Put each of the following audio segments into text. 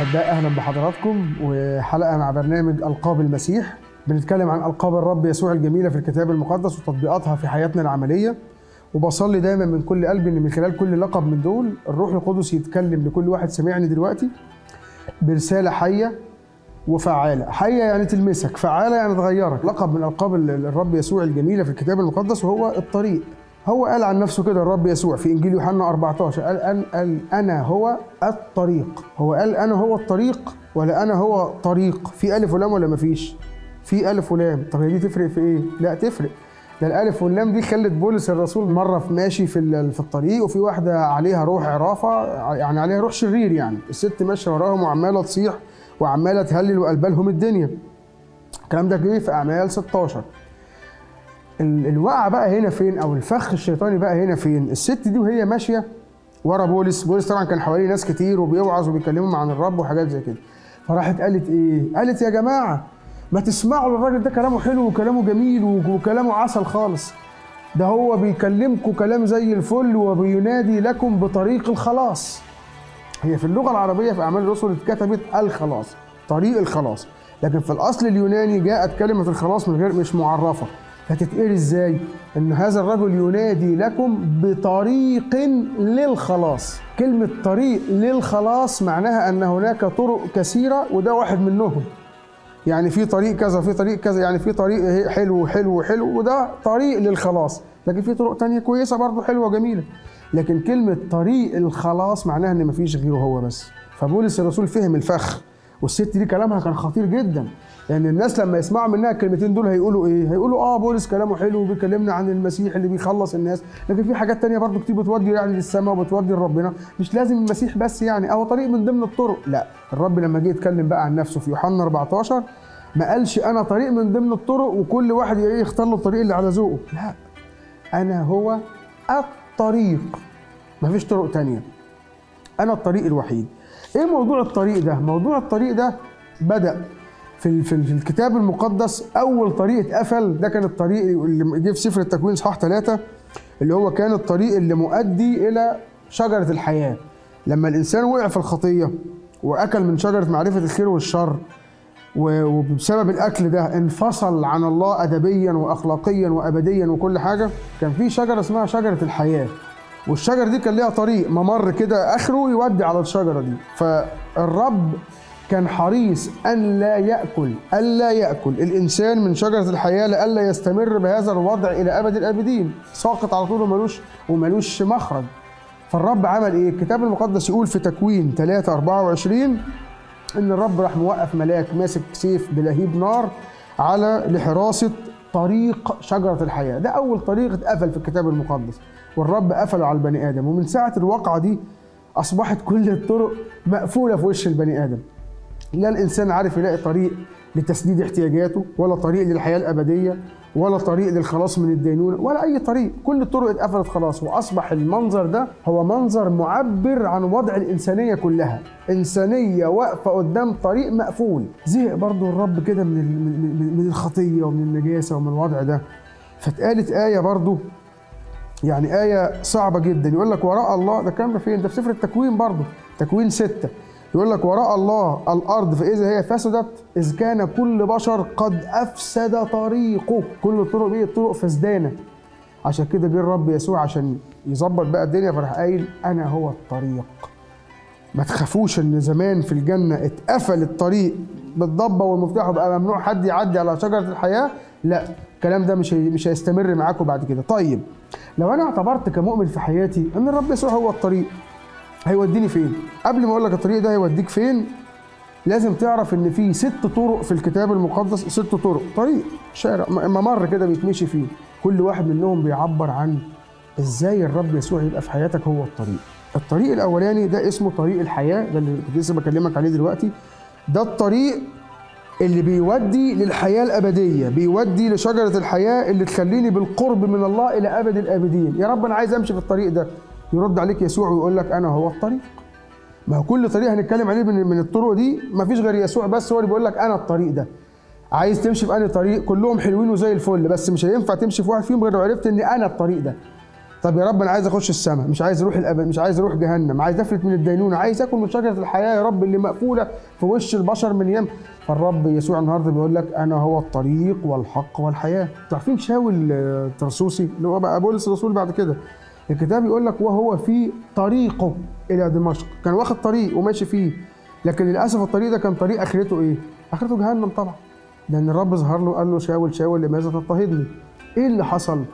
الأحباء أهلا بحضراتكم. وحلقة مع برنامج ألقاب المسيح. بنتكلم عن ألقاب الرب يسوع الجميلة في الكتاب المقدس وتطبيقاتها في حياتنا العملية. وبصلي دايما من كل قلبي إن من خلال كل لقب من دول الروح القدس يتكلم لكل واحد سمعني دلوقتي برسالة حية وفعالة. حية يعني تلمسك فعالة يعني تغيرك. لقب من ألقاب الرب يسوع الجميلة في الكتاب المقدس وهو الطريق. هو قال عن نفسه كده الرب يسوع في إنجيل يوحنا 14 قال, قال, قال أنا هو الطريق. هو قال أنا هو الطريق ولا أنا هو طريق؟ في ألف ولام ولا مفيش في ألف ولام. طب هي دي تفرق في إيه؟ لا تفرق. ده الألف واللام دي خلت بولس الرسول مرة في ماشي في في الطريق وفي واحدة عليها روح عرافة يعني عليها روح شرير يعني. الست ماشية وراهم وعمالة تصيح وعمالة تهلل وقلبها لهم الدنيا. الكلام ده جه في أعمال 16 الوقعة بقى هنا فين؟ أو الفخ الشيطاني بقى هنا فين؟ الست دي وهي ماشية ورا بولس بولس طبعا كان حواليه ناس كتير وبيوعظ وبيكلمهم عن الرب وحاجات زي كده. فراحت قالت إيه؟ قالت يا جماعة ما تسمعوا للراجل ده كلامه حلو وكلامه جميل وكلامه عسل خالص. ده هو بيكلمكم كلام زي الفل وبينادي لكم بطريق الخلاص. هي في اللغة العربية في أعمال الرسل اتكتبت الخلاص طريق الخلاص. لكن في الأصل اليوناني جاءت كلمة الخلاص من غير مش معرفة. هتتقري إزاي؟ إن هذا الرجل ينادي لكم بطريق للخلاص. كلمة طريق للخلاص معناها أن هناك طرق كثيرة وده واحد منهم. يعني في طريق كذا في طريق كذا يعني في طريق حلو حلو حلو وده طريق للخلاص، لكن في طرق تانية كويسة برضه حلوة وجميلة. لكن كلمة طريق الخلاص معناها إن مفيش غيره هو بس. فبولس الرسول فهم الفخ والست دي كلامها كان خطير جدا. لأن يعني الناس لما يسمعوا منها الكلمتين دول هيقولوا إيه؟ هيقولوا آه بولس كلامه حلو وبيكلمنا عن المسيح اللي بيخلص الناس. لكن في حاجات تانية برضو كتير بتودي يعني للسماء وبتودي لربنا. مش لازم المسيح بس يعني أو طريق من ضمن الطرق. لا الرب لما جه يتكلم بقى عن نفسه في يوحنا 14 ما قالش أنا طريق من ضمن الطرق وكل واحد يختار له الطريق اللي على ذوقه. لا أنا هو الطريق. مفيش طرق تانية. أنا الطريق الوحيد. إيه موضوع الطريق ده؟ موضوع الطريق ده بدأ في في الكتاب المقدس. أول طريق اتقفل ده كان الطريق اللي جه في سفر التكوين إصحاح ثلاثة اللي هو كان الطريق اللي مؤدي إلى شجرة الحياة. لما الإنسان وقع في الخطية وأكل من شجرة معرفة الخير والشر وبسبب الأكل ده انفصل عن الله ادبيا واخلاقيا وابديا وكل حاجة كان في شجرة اسمها شجرة الحياة. والشجرة دي كان ليها طريق ممر كده آخره يودي على الشجرة دي. فالرب كان حريص أن لا يأكل الا يأكل الإنسان من شجرة الحياة لئلا يستمر بهذا الوضع إلى أبد الأبدين. ساقط على طول وملوش وملوش مخرج. فالرب عمل إيه؟ الكتاب المقدس يقول في تكوين 3 24 إن الرب راح موقف ملاك ماسك سيف بلهيب نار على لحراسة طريق شجرة الحياة. ده أول طريق اتقفل في الكتاب المقدس. والرب قفله على البني آدم. ومن ساعة الواقعه دي أصبحت كل الطرق مقفولة في وش البني آدم. لا الإنسان عارف يلاقي طريق لتسديد احتياجاته ولا طريق للحياة الأبدية ولا طريق للخلاص من الدينونة ولا أي طريق. كل الطرق اتقفلت خلاص وأصبح المنظر ده هو منظر معبر عن وضع الإنسانية كلها. إنسانية واقفة قدام طريق مقفول. زهق برضو الرب كده من من الخطية ومن النجاسة ومن الوضع ده. فاتقالت آية برضو يعني آية صعبة جدا. يقول لك وراء الله ده كلام فين؟ ده في سفر التكوين برضه تكوين ستة. يقول لك وراء الله الأرض فإذا هي فسدت إذ كان كل بشر قد أفسد طريقه. كل الطرق دي طرق فسدانة. عشان كده جه الرب يسوع عشان يظبط بقى الدنيا فراح قايل أنا هو الطريق. ما تخافوش إن زمان في الجنة اتقفل الطريق بالضبة والمفتاح وبقى ممنوع حد يعدي على شجرة الحياة؟ لا الكلام ده مش مش هيستمر معاكم بعد كده. طيب لو أنا اعتبرت كمؤمن في حياتي إن الرب يسوع هو الطريق هيوديني فين؟ قبل ما أقول لك الطريق ده هيوديك فين؟ لازم تعرف إن في ست طرق في الكتاب المقدس ست طرق طريق شارع ممر كده بيتمشي فيه. كل واحد منهم بيعبر عن إزاي الرب يسوع يبقى في حياتك هو الطريق. الطريق الأولاني ده اسمه طريق الحياة ده اللي كنت لسه بكلمك عليه دلوقتي. ده الطريق اللي بيودي للحياة الأبدية بيودي لشجرة الحياة اللي تخليني بالقرب من الله إلى أبد الأبدين. يا رب أنا عايز أمشي في الطريق ده. يرد عليك يسوع ويقول لك أنا هو الطريق ما هو كل طريق هنتكلم عليه من, الطرق دي ما فيش غير يسوع بس هو اللي بيقول لك أنا الطريق ده. عايز تمشي في أنهي طريق؟ كلهم حلوين وزي الفل بس مش هينفع تمشي في واحد فيهم غير لو عرفت ان أنا الطريق ده. طب يا رب أنا عايز أخش السماء مش عايز أروح الابد مش عايز أروح جهنم عايز أفلت من الدينونة عايز آكل من شجرة الحياة يا رب اللي مقفولة في وش البشر من يم. فالرب يسوع النهارده بيقول لك أنا هو الطريق والحق والحياة. عارفين شاول الترسوسي اللي هو بقى بولس الرسول بعد كده؟ الكتاب يقول لك وهو في طريقه إلى دمشق. كان واخد طريق وماشي فيه لكن للأسف الطريق ده كان طريق آخرته إيه؟ آخرته جهنم طبعا. لأن الرب ظهر له قال له شاول شاول لماذا تضطهدني؟ إيه اللي حصل؟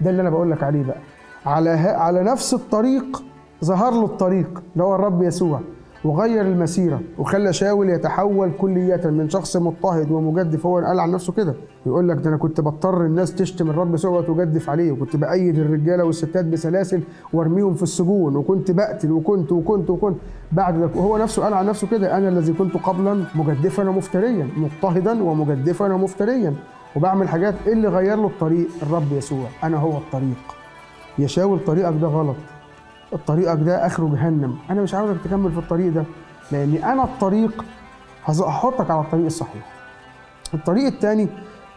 ده اللي أنا بقول لك عليه بقى. على على نفس الطريق ظهر له الطريق اللي هو الرب يسوع وغير المسيرة وخلى شاول يتحول كلية من شخص مضطهد ومجدف هو قال عن نفسه كده يقول لك ده أنا كنت بضطر الناس تشتم الرب يسوع وتجدف عليه وكنت بأيد الرجالة والستات بسلاسل وارميهم في السجون وكنت بقتل وكنت وكنت وكنت. بعد ده وهو نفسه قال عن نفسه كده أنا الذي كنت قبلا مجدفا ومفتريا مضطهدا ومجدفا ومفتريا. وبعمل حاجات اللي غير له الطريق الرب يسوع أنا هو الطريق. يا شاول طريقك ده غلط. طريقك ده آخره جهنم. أنا مش عاوزك تكمل في الطريق ده لأني أنا الطريق هحطك على الطريق الصحيح. الطريق الثاني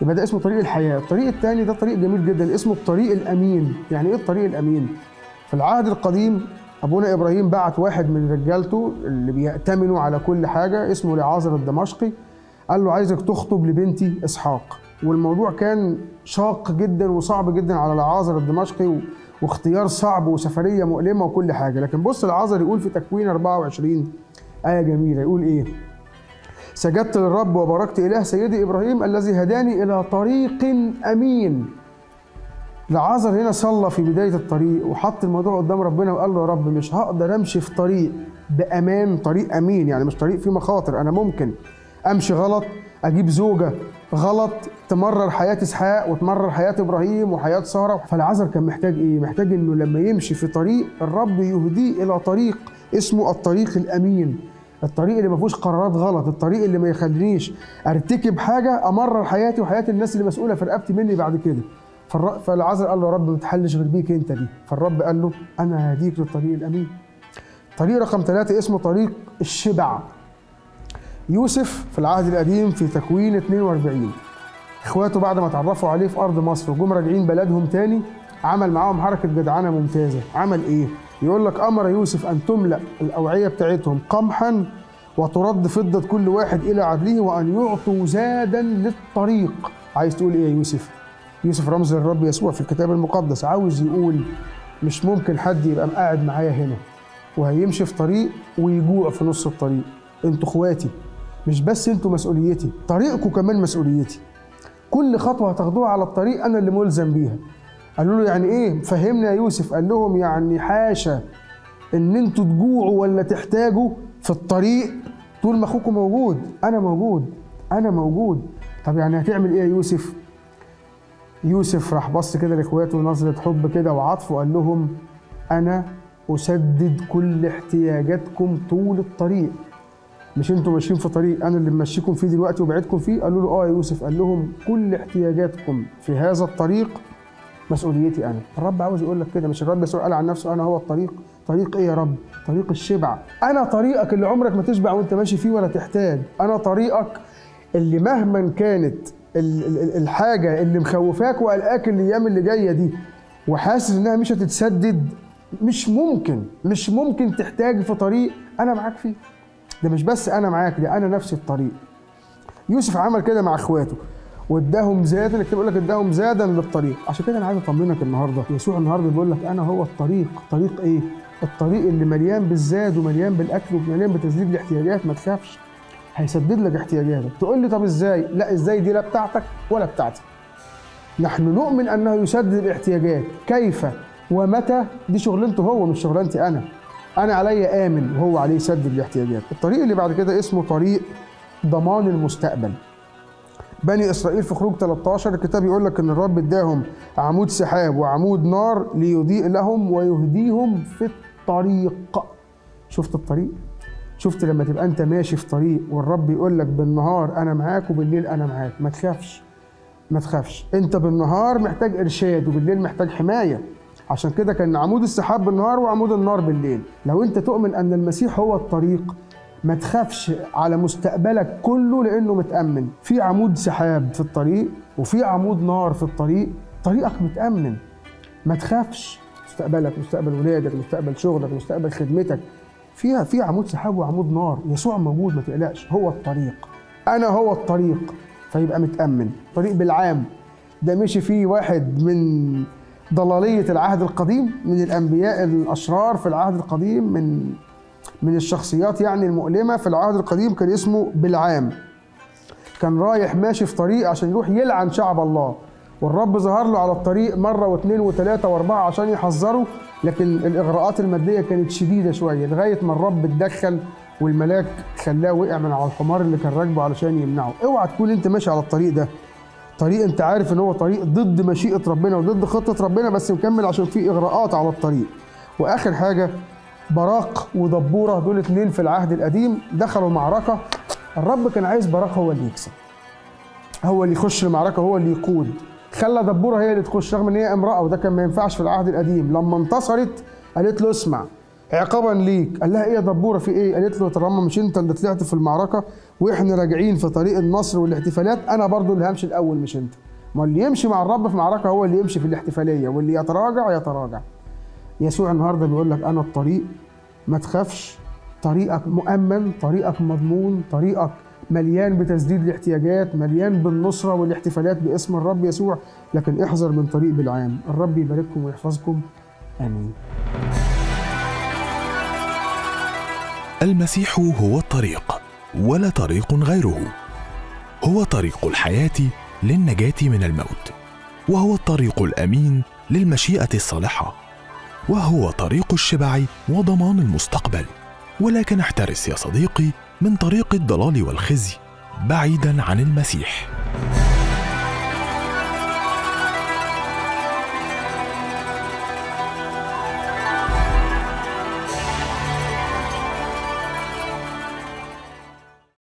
يبقى ده اسمه طريق الحياة. الطريق الثاني ده طريق جميل جدا اسمه الطريق الأمين. يعني إيه الطريق الأمين؟ في العهد القديم أبونا إبراهيم بعت واحد من رجالته اللي بيأتمنوا على كل حاجة اسمه لعازر الدمشقي. قال له عايزك تخطب لبنتي إسحاق. والموضوع كان شاق جدا وصعب جدا على العازر الدمشقي. واختيار صعب وسفرية مؤلمة وكل حاجة. لكن بص العازر يقول في تكوين 24 آية جميلة. يقول إيه؟ سجدت للرب وباركت إله سيدي إبراهيم الذي هداني إلى طريق أمين. لعازر هنا صلى في بداية الطريق وحط الموضوع قدام ربنا وقال له يا رب مش هقدر أمشي في طريق بأمان طريق أمين. يعني مش طريق فيه مخاطر أنا ممكن أمشي غلط أجيب زوجة غلط تمرر حياة إسحاق وتمرر حياة إبراهيم وحياة سارة. فالعازر كان محتاج إيه؟ محتاج إنه لما يمشي في طريق الرب يهديه إلى طريق اسمه الطريق الأمين. الطريق اللي ما فيهوش قرارات غلط الطريق اللي ما يخلينيش أرتكب حاجة أمرر حياتي وحياة الناس اللي مسؤولة في رقبتي مني بعد كده. فالعازر قال له يا رب ما تحلش غير بيك أنت دي. فالرب قال له أنا هديك للطريق الأمين. طريق رقم ثلاثة اسمه طريق الشبع. يوسف في العهد القديم في تكوين 42 إخواته بعد ما اتعرفوا عليه في أرض مصر وجم راجعين بلدهم تاني عمل معاهم حركة جدعانه ممتازة. عمل إيه؟ يقول لك أمر يوسف أن تملأ الأوعية بتاعتهم قمحا وترد فضة كل واحد إلى عدله وأن يعطوا زادا للطريق. عايز تقول إيه يا يوسف؟ يوسف رمز للرب يسوع في الكتاب المقدس. عاوز يقول مش ممكن حد يبقى قاعد معايا هنا وهيمشي في طريق ويجوع في نص الطريق. أنتوا إخواتي مش بس أنتوا مسؤوليتي طريقكم كمان مسؤوليتي. كل خطوة هتاخدوها على الطريق أنا اللي ملزم بيها. قالوا له يعني إيه؟ فهمنا يا يوسف قال لهم يعني حاشا إن أنتوا تجوعوا ولا تحتاجوا في الطريق طول ما اخوكم موجود أنا موجود أنا موجود. طب يعني هتعمل إيه يا يوسف؟ يوسف راح بص كده لإخواته نظره حب كده وعطف وقال لهم أنا أسدد كل احتياجاتكم طول الطريق. مش أنتوا ماشيين في طريق أنا اللي ممشيكم فيه دلوقتي وبعدكم فيه؟ قالوا له آه يا يوسف. قال لهم كل احتياجاتكم في هذا الطريق مسؤوليتي أنا. الرب عاوز يقول لك كده مش الرب يسوع قال عن نفسه أنا هو الطريق. طريق إيه يا رب؟ طريق الشبع. أنا طريقك اللي عمرك ما تشبع وأنت ماشي فيه ولا تحتاج. أنا طريقك اللي مهما كانت ال- ال- الحاجة اللي مخوفاك وقلقاك الأيام اللي جاية دي وحاسس إنها مش هتتسدد مش ممكن مش ممكن تحتاج في طريق أنا معاك فيه. ده مش بس أنا معاك ده أنا نفسي الطريق. يوسف عمل كده مع إخواته واداهم زادا الكتاب يقول لك اداهم زادا للطريق. عشان كده أنا عايز أطمنك النهارده. يسوع النهارده بيقول لك أنا هو الطريق. طريق إيه؟ الطريق اللي مليان بالزاد ومليان بالأكل ومليان بتسديد الاحتياجات. ما تخافش هيسدد لك احتياجاتك. تقول لي طب إزاي؟ لا إزاي دي لا بتاعتك ولا بتاعتي. نحن نؤمن أنه يسدد الاحتياجات. كيف؟ ومتى؟ دي شغلانته هو مش شغلانتي أنا. أنا علي آمن وهو عليه يسدد الاحتياجات الطريق اللي بعد كده اسمه طريق ضمان المستقبل. بني إسرائيل في خروج 13 الكتاب يقول لك إن الرب إداهم عمود سحاب وعمود نار ليضيء لهم ويهديهم في الطريق. شفت الطريق؟ شفت لما تبقى أنت ماشي في طريق والرب يقول لك بالنهار أنا معاك وبالليل أنا معاك. ما تخافش ما تخافش. أنت بالنهار محتاج إرشاد وبالليل محتاج حماية. عشان كده كان عمود السحاب بالنهار وعمود النار بالليل. لو انت تؤمن ان المسيح هو الطريق ما تخافش على مستقبلك كله لأنه متأمن. في عمود سحاب في الطريق وفي عمود نار في الطريق. طريقك متأمن. ما تخافش. مستقبلك مستقبل ولادك مستقبل شغلك مستقبل خدمتك. فيها في عمود سحاب وعمود نار. يسوع موجود ما تقلقش. هو الطريق. أنا هو الطريق. فيبقى متأمن. طريق بالعام. ده مشي فيه واحد من ضلالية العهد القديم من الأنبياء الأشرار في العهد القديم من من الشخصيات يعني المؤلمة في العهد القديم كان اسمه بالعام كان رايح ماشي في طريق عشان يروح يلعن شعب الله. والرب ظهر له على الطريق مرة واثنين وثلاثة واربعة عشان يحذره لكن الإغراءات المادية كانت شديدة شوية لغاية ما الرب اتدخل والملاك خلاه وقع من على الحمار اللي كان راكبه علشان يمنعه. اوعى تكون انت ماشي على الطريق ده. طريق انت عارف ان هو طريق ضد مشيئة ربنا وضد خطة ربنا بس مكمل عشان في إغراءات على الطريق. وآخر حاجة براق ودبورة دول اتنين في العهد القديم دخلوا معركة. الرب كان عايز براق هو اللي يكسب. هو اللي يخش المعركة هو اللي يقود. خلى دبورة هي اللي تخش رغم إن هي امرأة وده كان ما ينفعش في العهد القديم. لما انتصرت قالت له اسمع عقابا ليك. قال لها إيه يا دبورة في إيه؟ قالت له طالما مش أنت اللي طلعت في المعركة وإحنا راجعين في طريق النصر والاحتفالات أنا برضو اللي همشي الأول مش أنت. ما اللي يمشي مع الرب في معركه هو اللي يمشي في الاحتفالية واللي يتراجع يتراجع. يسوع النهارده بيقول لك أنا الطريق ما تخافش. طريقك مؤمن طريقك مضمون طريقك مليان بتسديد الاحتياجات مليان بالنصرة والاحتفالات باسم الرب يسوع. لكن احذر من طريق بالعام. الرب يبارككم ويحفظكم. آمين. المسيح هو الطريق ولا طريق غيره. هو طريق الحياة للنجاة من الموت وهو الطريق الأمين للمشيئة الصالحة وهو طريق الشبع وضمان المستقبل. ولكن احترس يا صديقي من طريق الضلال والخزي بعيدا عن المسيح.